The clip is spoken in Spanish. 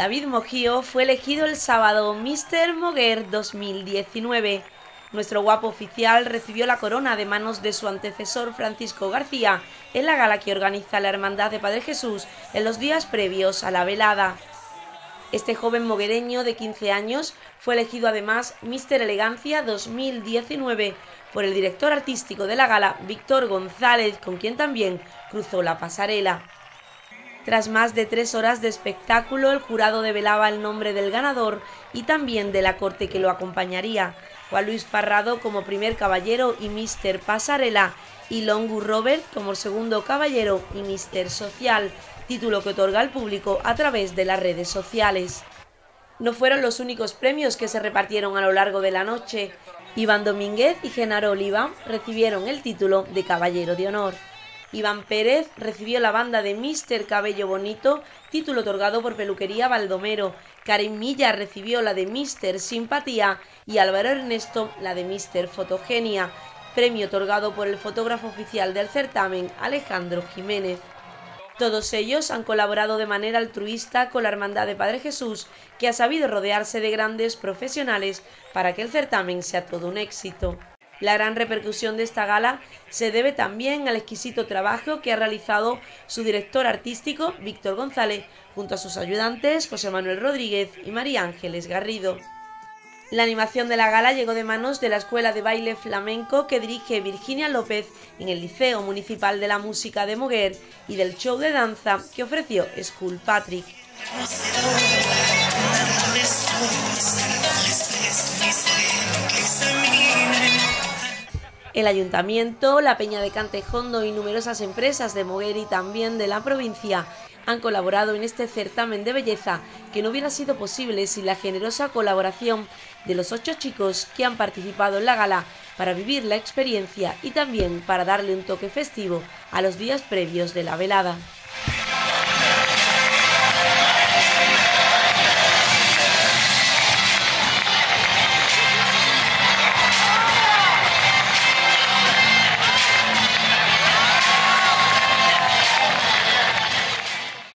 David Mojío fue elegido el sábado Mr. Moguer 2019. Nuestro guapo oficial recibió la corona de manos de su antecesor Francisco García en la gala que organiza la Hermandad de Padre Jesús en los días previos a la velada. Este joven moguereño de 15 años fue elegido además Mr. Elegancia 2019 por el director artístico de la gala, Víctor González, con quien también cruzó la pasarela. Tras más de tres horas de espectáculo, el jurado develaba el nombre del ganador y también de la corte que lo acompañaría. Juan Luis Parrado como primer caballero y Mister Pasarela y Longu Robert como segundo caballero y Mister Social, título que otorga al público a través de las redes sociales. No fueron los únicos premios que se repartieron a lo largo de la noche. Iván Domínguez y Genaro Oliva recibieron el título de Caballero de Honor. Iván Pérez recibió la banda de Mister Cabello Bonito, título otorgado por Peluquería Baldomero. Karim Milla recibió la de Mister Simpatía y Álvaro Ernesto la de Mister Fotogenia, premio otorgado por el fotógrafo oficial del certamen Alejandro Jiménez. Todos ellos han colaborado de manera altruista con la Hermandad de Padre Jesús, que ha sabido rodearse de grandes profesionales para que el certamen sea todo un éxito. La gran repercusión de esta gala se debe también al exquisito trabajo que ha realizado su director artístico, Víctor González, junto a sus ayudantes, José Manuel Rodríguez y María Ángeles Garrido. La animación de la gala llegó de manos de la Escuela de Baile Flamenco que dirige Virginia López en el Liceo Municipal de la Música de Moguer y del show de danza que ofreció School Patrick. El ayuntamiento, la Peña de Cantejondo y numerosas empresas de Moguer y también de la provincia han colaborado en este certamen de belleza que no hubiera sido posible sin la generosa colaboración de los ocho chicos que han participado en la gala para vivir la experiencia y también para darle un toque festivo a los días previos de la velada.